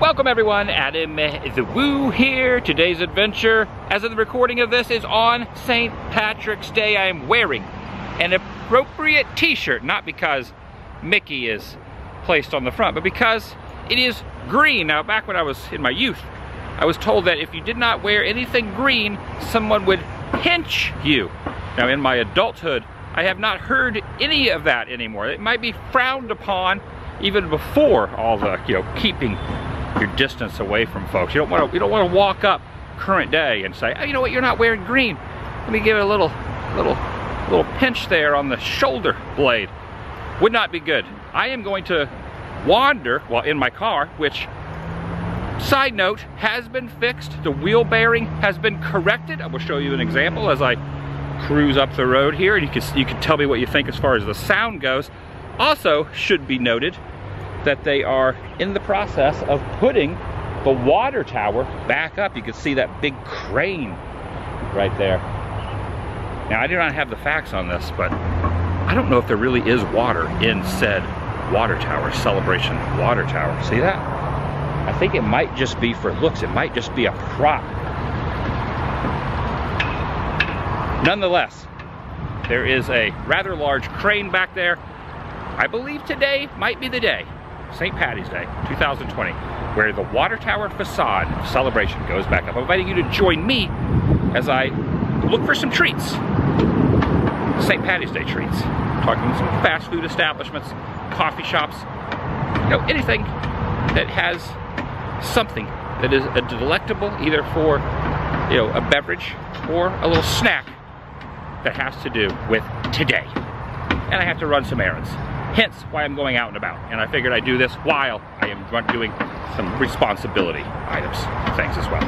Welcome everyone, Adam the Woo here. Today's adventure, as of the recording of this, is on St. Patrick's Day. I am wearing an appropriate t-shirt, not because Mickey is placed on the front, but because it is green. Now, back when I was in my youth, I was told that if you did not wear anything green, someone would pinch you. Now, in my adulthood, I have not heard any of that anymore. It might be frowned upon even before all the, you know, keeping your distance away from folks. You don't want to, you don't want to walk up current day and say, oh, you know what, you're not wearing green. Let me give it a little, little, little pinch there on the shoulder blade. Would not be good. I am going to wander, well, in my car, which, side note, has been fixed. The wheel bearing has been corrected. I will show you an example as I cruise up the road here. And you can, you can tell me what you think as far as the sound goes. Also, should be noted, that they are in the process of putting the water tower back up. You can see that big crane right there. Now, I do not have the facts on this, but I don't know if there really is water in said water tower, Celebration Water Tower. See that? I think it might just be for looks. It might just be a prop. Nonetheless, there is a rather large crane back there. I believe today might be the day St. Patty's Day 2020, where the water tower facade celebration goes back up. I'm inviting you to join me as I look for some treats. St. Patty's Day treats. talking some fast food establishments, coffee shops, you know, anything that has something that is a delectable either for, you know, a beverage or a little snack that has to do with today. And I have to run some errands. Hence why I'm going out and about. And I figured I'd do this while I am doing some responsibility items, things as well.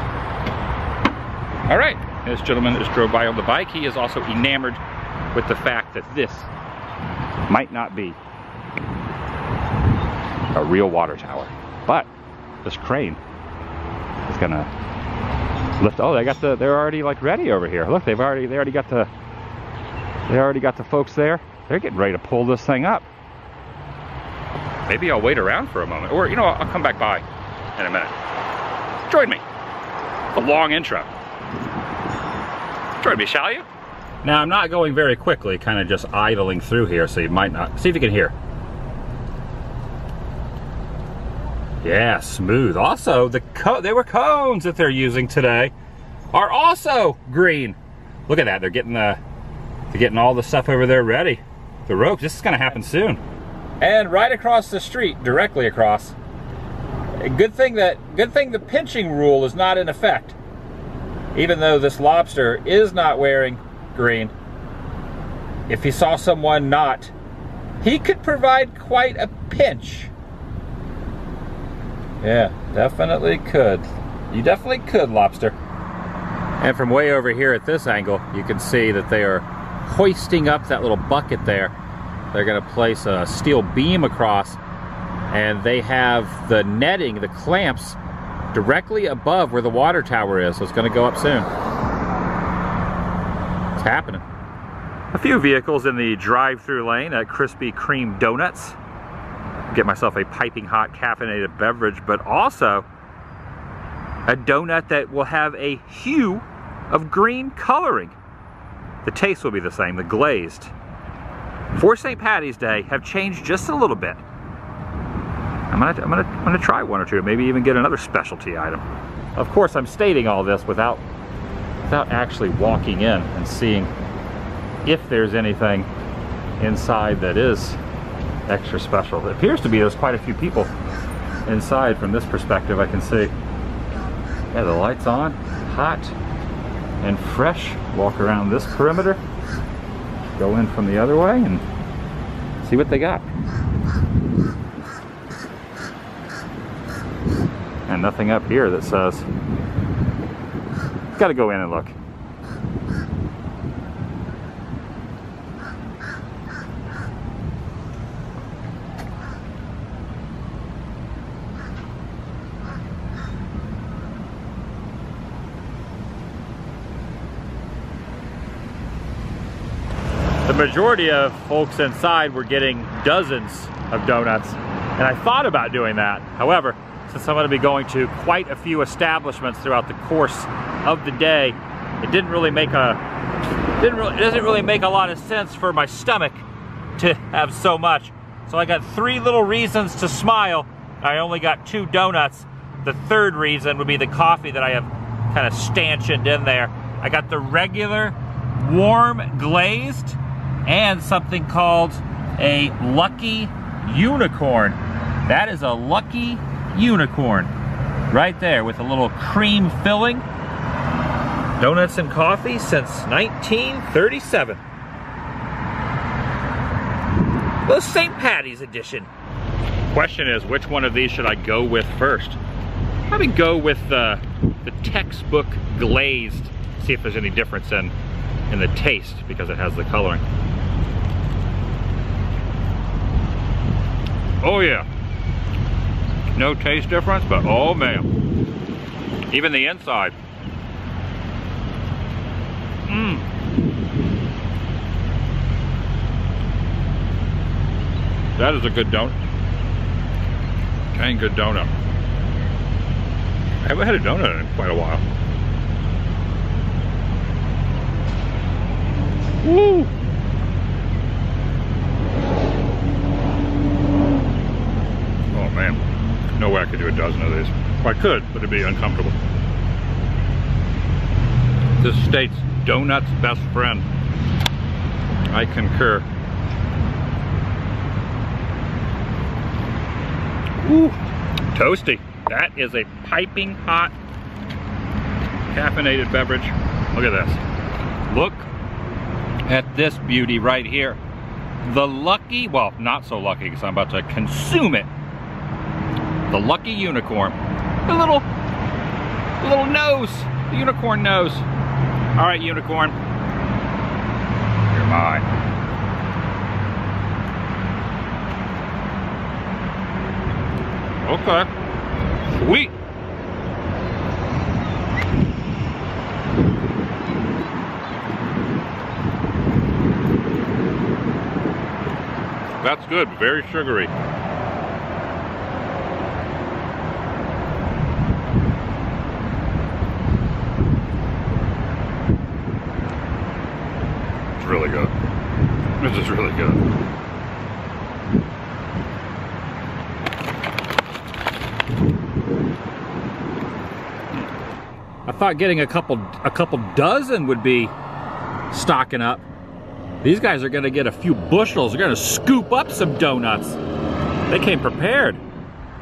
All right, this gentleman just drove by on the bike. He is also enamored with the fact that this might not be a real water tower, but this crane is gonna lift. Oh, they got the. They're already like ready over here. Look, they've already. They already got the. They already got the folks there. They're getting ready to pull this thing up maybe I'll wait around for a moment. Or, you know, I'll come back by in a minute. Join me. A long intro. Join me, shall you? Now, I'm not going very quickly, kind of just idling through here, so you might not... See if you can hear. Yeah, smooth. Also, the co they were cones that they're using today are also green. Look at that. They're getting the they're getting all the stuff over there ready. The ropes. This is going to happen soon. And right across the street, directly across, good thing that good thing the pinching rule is not in effect. Even though this lobster is not wearing green, if he saw someone not, he could provide quite a pinch. Yeah, definitely could. You definitely could, lobster. And from way over here at this angle, you can see that they are hoisting up that little bucket there they're going to place a steel beam across and they have the netting, the clamps, directly above where the water tower is. So it's going to go up soon. It's happening. A few vehicles in the drive-through lane at Krispy Kreme Donuts. Get myself a piping hot caffeinated beverage, but also a donut that will have a hue of green coloring. The taste will be the same, the glazed for St. Patty's Day have changed just a little bit. I'm gonna, I'm gonna, I'm gonna try one or two, maybe even get another specialty item. Of course, I'm stating all this without, without actually walking in and seeing if there's anything inside that is extra special. It appears to be there's quite a few people inside from this perspective I can see. Yeah, the light's on, hot and fresh. Walk around this perimeter go in from the other way and see what they got. And nothing up here that says, gotta go in and look. The majority of folks inside were getting dozens of donuts and I thought about doing that. However, since I'm going to be going to quite a few establishments throughout the course of the day, it didn't really make a didn't really, it doesn't really make a lot of sense for my stomach to have so much. So I got three little reasons to smile. I only got two donuts. The third reason would be the coffee that I have kind of stanchioned in there. I got the regular warm glazed and something called a Lucky Unicorn. That is a Lucky Unicorn right there with a little cream filling. Donuts and coffee since 1937. The St. Patty's edition. Question is, which one of these should I go with first? Probably go with uh, the textbook glazed. See if there's any difference in, in the taste because it has the coloring. Oh yeah. No taste difference, but oh man. Even the inside. Mmm. That is a good donut. Dang good donut. I haven't had a donut in quite a while. Woo! Man, no way I could do a dozen of these. Well, I could, but it'd be uncomfortable. This state's donut's best friend. I concur. Ooh, toasty. That is a piping hot caffeinated beverage. Look at this. Look at this beauty right here. The Lucky, well, not so lucky because I'm about to consume it. The Lucky Unicorn. The little, the little nose, the unicorn nose. All right, unicorn. You're mine. Okay. Sweet. That's good, very sugary. Really good. This is really good. I thought getting a couple a couple dozen would be stocking up. These guys are gonna get a few bushels. They're gonna scoop up some donuts. They came prepared.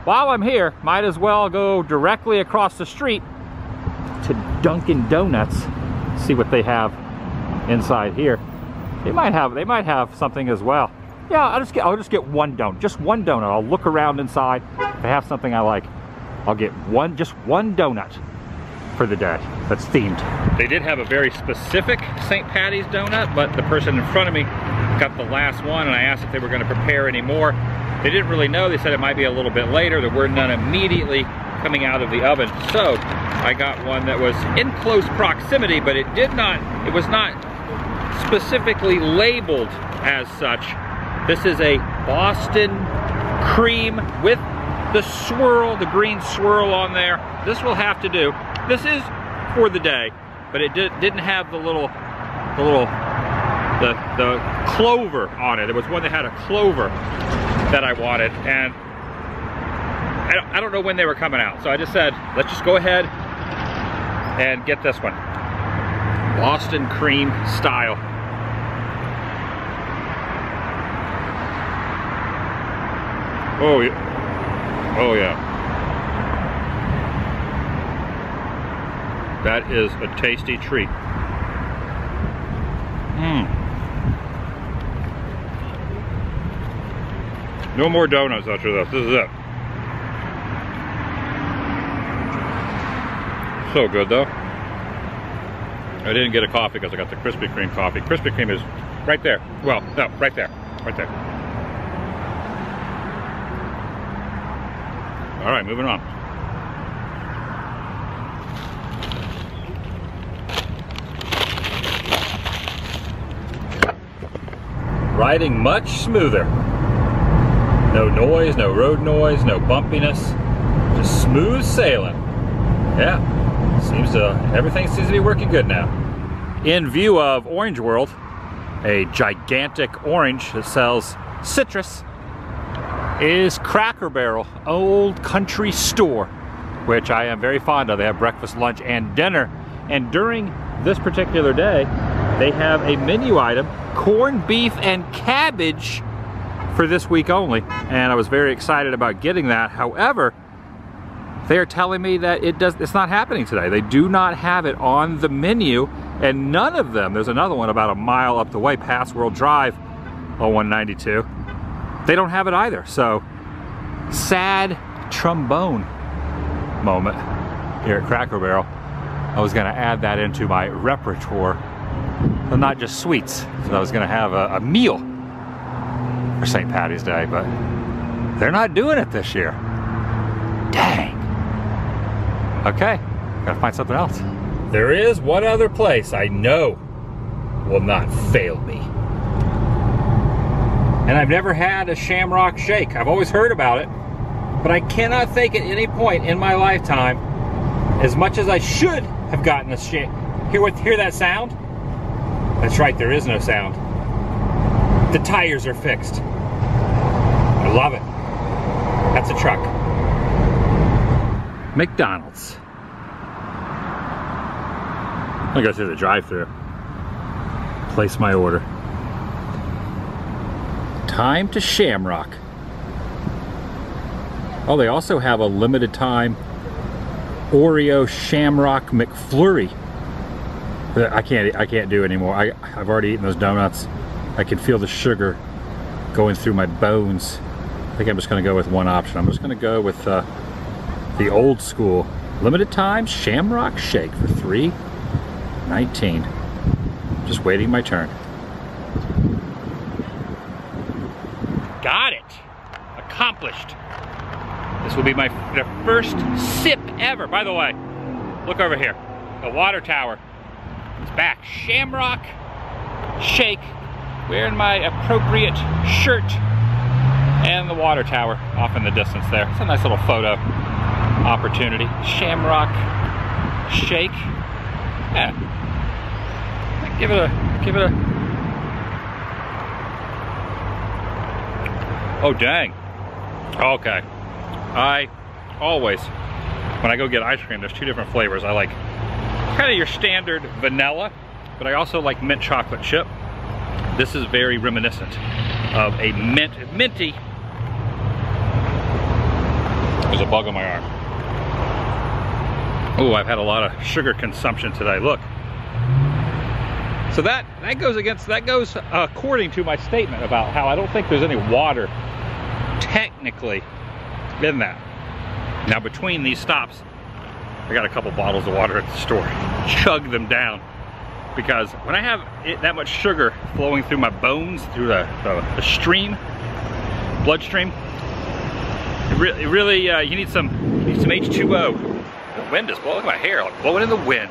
While I'm here, might as well go directly across the street to Dunkin' Donuts. See what they have inside here. They might have they might have something as well. Yeah, I'll just get I'll just get one donut. Just one donut. I'll look around inside. If they have something I like, I'll get one just one donut for the day that's themed. They did have a very specific St. Patty's donut, but the person in front of me got the last one and I asked if they were gonna prepare any more. They didn't really know. They said it might be a little bit later. There were none immediately coming out of the oven. So I got one that was in close proximity, but it did not, it was not specifically labeled as such. This is a Boston cream with the swirl, the green swirl on there. This will have to do. This is for the day, but it did, didn't have the little, the little, the, the clover on it. It was one that had a clover that I wanted, and I don't, I don't know when they were coming out. So I just said, let's just go ahead and get this one. Boston cream style. Oh, yeah. Oh, yeah. That is a tasty treat. Mmm. No more donuts after this. This is it. So good though. I didn't get a coffee because I got the Krispy Kreme coffee. Krispy Kreme is right there. Well, no, right there. Right there. All right, moving on. Riding much smoother. No noise, no road noise, no bumpiness. Just Smooth sailing. Yeah, seems to, everything seems to be working good now. In view of Orange World, a gigantic orange that sells citrus, is Cracker Barrel, old country store, which I am very fond of. They have breakfast, lunch, and dinner. And during this particular day, they have a menu item, corned beef and cabbage for this week only. And I was very excited about getting that. However, they are telling me that it does it's not happening today. They do not have it on the menu and none of them, there's another one about a mile up the way past World Drive on 192. They don't have it either. So sad trombone moment here at Cracker Barrel. I was gonna add that into my repertoire. But not just sweets. So I was gonna have a, a meal for St. Patty's Day, but they're not doing it this year. Dang. Okay, gotta find something else. There is one other place I know will not fail me. And I've never had a shamrock shake. I've always heard about it, but I cannot think at any point in my lifetime, as much as I should have gotten a shake. Hear what? Hear that sound? That's right. There is no sound. The tires are fixed. I love it. That's a truck. McDonald's. I'm gonna go through the drive-through. Place my order. Time to Shamrock. Oh, they also have a limited time Oreo Shamrock McFlurry. I can't I can't do it anymore. I, I've already eaten those donuts. I can feel the sugar going through my bones. I think I'm just gonna go with one option. I'm just gonna go with uh, the old school limited time Shamrock Shake for 3.19. Just waiting my turn. Got it. Accomplished. This will be my first sip ever. By the way, look over here. The water tower is back. Shamrock Shake. Wearing my appropriate shirt. And the water tower off in the distance there. It's a nice little photo opportunity. Shamrock Shake. Yeah. Give it a, give it a. Oh, dang. Okay. I always, when I go get ice cream, there's two different flavors. I like kind of your standard vanilla, but I also like mint chocolate chip. This is very reminiscent of a mint, minty. There's a bug on my arm. Oh, I've had a lot of sugar consumption today. Look. So that that goes against that goes according to my statement about how I don't think there's any water technically in that. Now between these stops, I got a couple bottles of water at the store. Chug them down because when I have it, that much sugar flowing through my bones, through the, the, the stream, bloodstream, it, re it really, uh, you need some, you need some H2O. The wind is blowing my hair, blowing in the wind.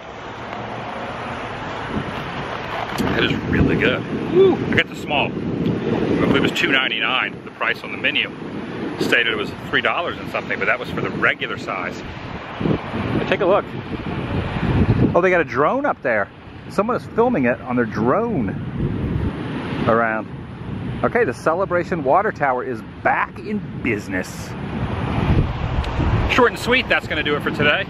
That is really good. Woo, I got the small. I believe it was $2.99, the price on the menu. Stated it was $3 and something, but that was for the regular size. take a look. Oh, they got a drone up there. Someone is filming it on their drone around. Okay, the Celebration Water Tower is back in business. Short and sweet, that's gonna do it for today.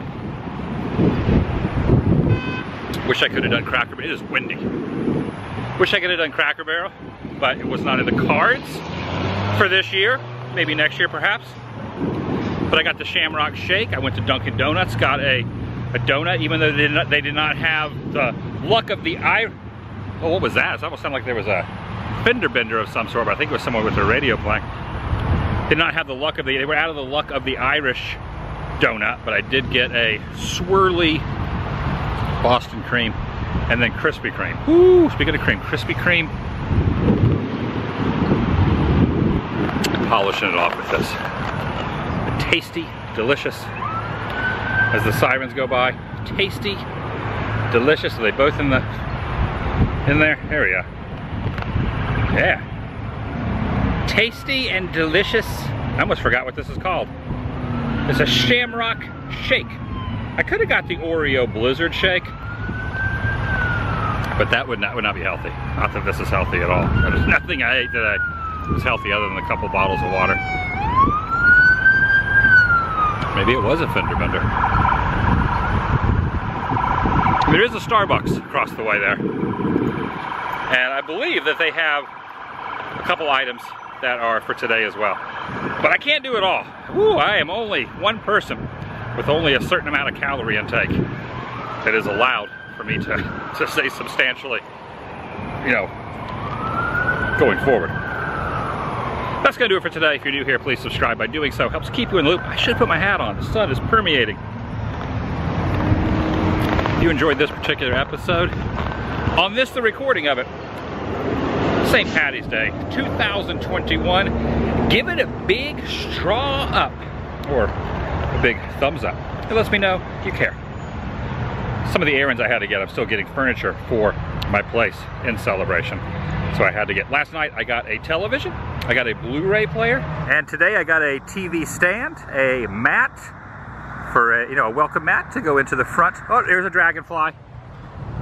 Wish I could have done Cracker Barrel, it is windy. Wish I could have done Cracker Barrel, but it was not in the cards for this year. Maybe next year perhaps. But I got the Shamrock Shake. I went to Dunkin' Donuts, got a, a donut, even though they did, not, they did not have the luck of the eye. Oh, what was that? It almost sounded like there was a fender bender of some sort, but I think it was someone with a radio playing. Did not have the luck of the, they were out of the luck of the Irish donut, but I did get a swirly Boston cream and then Krispy Kreme. Ooh, speaking of cream, Krispy Kreme. Polishing it off with this. Tasty, delicious, as the sirens go by, tasty, delicious. Are they both in the, in there? There we go. Yeah. Tasty and delicious. I almost forgot what this is called. It's a Shamrock Shake. I could have got the Oreo Blizzard Shake, but that would not, would not be healthy. Not that this is healthy at all. There's nothing I ate today was healthy other than a couple bottles of water. Maybe it was a fender bender. There is a Starbucks across the way there. And I believe that they have a couple items that are for today as well. But I can't do it all. Ooh, I am only one person with only a certain amount of calorie intake that is allowed for me to, to stay substantially, you know, going forward. That's gonna do it for today. If you're new here, please subscribe. By doing so, helps keep you in the loop. I should put my hat on. The sun is permeating. If you enjoyed this particular episode, on this, the recording of it, St. Patty's Day 2021, give it a big straw up, or a big thumbs up. It lets me know you care. Some of the errands I had to get, I'm still getting furniture for my place in celebration. So I had to get, last night I got a television, I got a Blu-ray player, and today I got a TV stand, a mat for a, you know, a welcome mat to go into the front. Oh, there's a dragonfly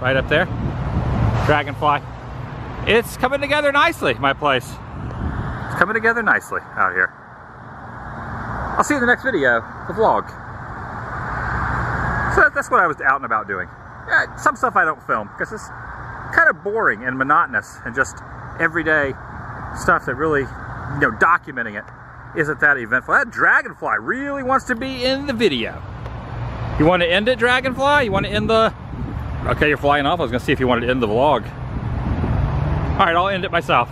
right up there. Dragonfly. It's coming together nicely, my place. It's coming together nicely out here. I'll see you in the next video, the vlog. So that's what I was out and about doing. Yeah, some stuff I don't film because it's kind of boring and monotonous and just everyday stuff that really, you know, documenting it isn't that eventful. That dragonfly really wants to be in the video. You want to end it, dragonfly? You want to end the... Okay, you're flying off. I was going to see if you wanted to end the vlog. All right, I'll end it myself.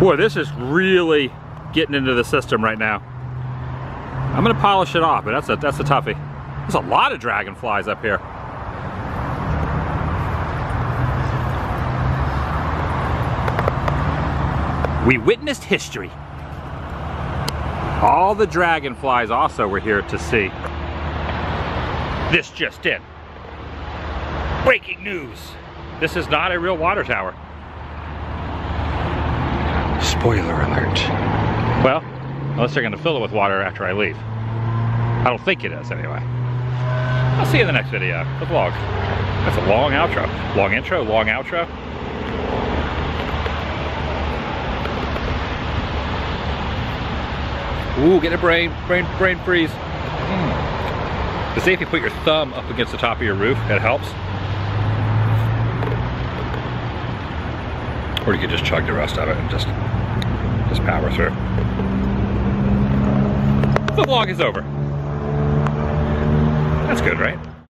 Boy, this is really getting into the system right now. I'm going to polish it off, but that's a, that's a toughie. There's a lot of dragonflies up here. We witnessed history. All the dragonflies also were here to see. This just in. Breaking news. This is not a real water tower. Spoiler alert. Well, unless they're gonna fill it with water after I leave. I don't think it is anyway. I'll see you in the next video, the vlog. That's a long outro. Long intro, long outro. Ooh, get a brain, brain, brain freeze. Mm. To see if you put your thumb up against the top of your roof, it helps. Or you could just chug the rest of it and just, just power through. The vlog is over. That's good, right?